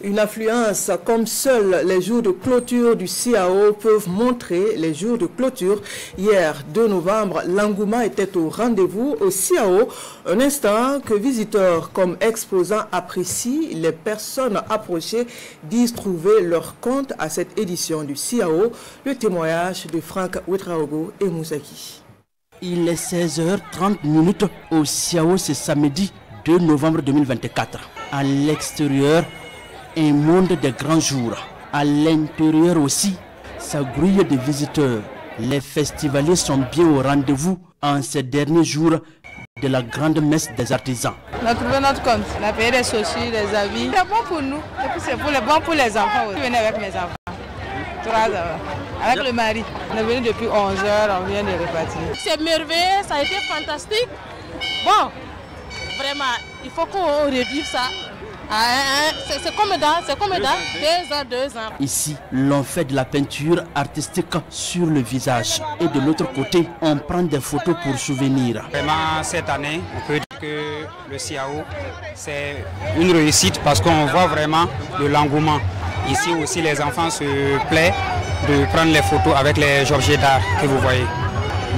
Une affluence comme seuls les jours de clôture du CIAO peuvent montrer les jours de clôture. Hier, 2 novembre, l'engouement était au rendez-vous au CIAO. Un instant que visiteurs comme exposants apprécient, les personnes approchées disent trouver leur compte à cette édition du CIAO. Le témoignage de Franck Ouetraogo et Moussaki. Il est 16h30 au CIAO ce samedi 2 novembre 2024. À l'extérieur, un monde de grands jours. À l'intérieur aussi, ça grouille de visiteurs. Les festivaliers sont bien au rendez-vous en ces derniers jours de la grande messe des artisans. On a trouvé notre compte, on a payé les sociaux, les avis. C'est bon pour nous et puis c'est pour les bon pour les enfants. Je venais avec mes enfants. Trois heures. Avec le mari. On est venu depuis 11 heures, on vient de repartir. C'est merveilleux, ça a été fantastique. Bon, vraiment, il faut qu'on revive ça c'est comme dans, c'est comme dans deux ans, deux ans. Ici, l'on fait de la peinture artistique sur le visage. Et de l'autre côté, on prend des photos pour souvenir. Vraiment, cette année, on peut dire que le CIAO, c'est une réussite parce qu'on voit vraiment de l'engouement. Ici aussi, les enfants se plaisent de prendre les photos avec les objets d'art que vous voyez.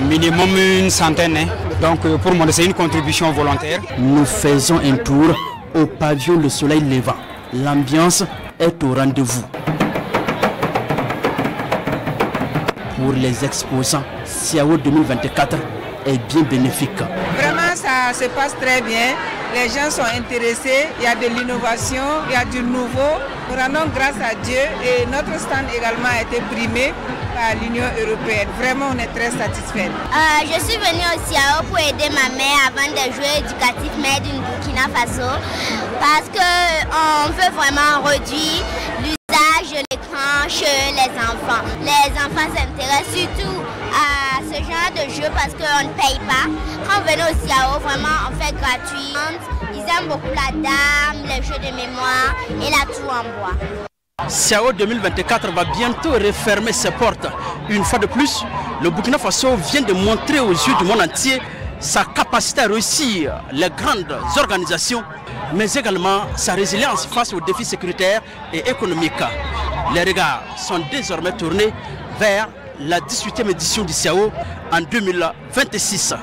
Minimum une centaine. Hein. Donc, pour moi, c'est une contribution volontaire. Nous faisons un tour au pavillon Le Soleil Levant. L'ambiance est au rendez-vous. Pour les exposants, Siao 2024 est bien bénéfique. Vraiment, ça se passe très bien. Les gens sont intéressés, il y a de l'innovation, il y a du nouveau. Nous rendons grâce à Dieu et notre stand également a été primé par l'Union européenne. Vraiment, on est très satisfaits. Euh, je suis venue au CIAO pour aider ma mère vendre des jeux éducatifs made in Burkina Faso parce qu'on veut vraiment réduire l'usage de l'écran chez les enfants. Les enfants s'intéressent surtout à genre de jeu parce qu'on ne paye pas. Quand on vient au CIAO, vraiment, on fait gratuit. Ils aiment beaucoup la dame, les jeux de mémoire et la tour en bois. CIAO 2024 va bientôt refermer ses portes. Une fois de plus, le Burkina Faso vient de montrer aux yeux du monde entier sa capacité à réussir les grandes organisations, mais également sa résilience face aux défis sécuritaires et économiques. Les regards sont désormais tournés vers la 18e édition du CIAO en 2026.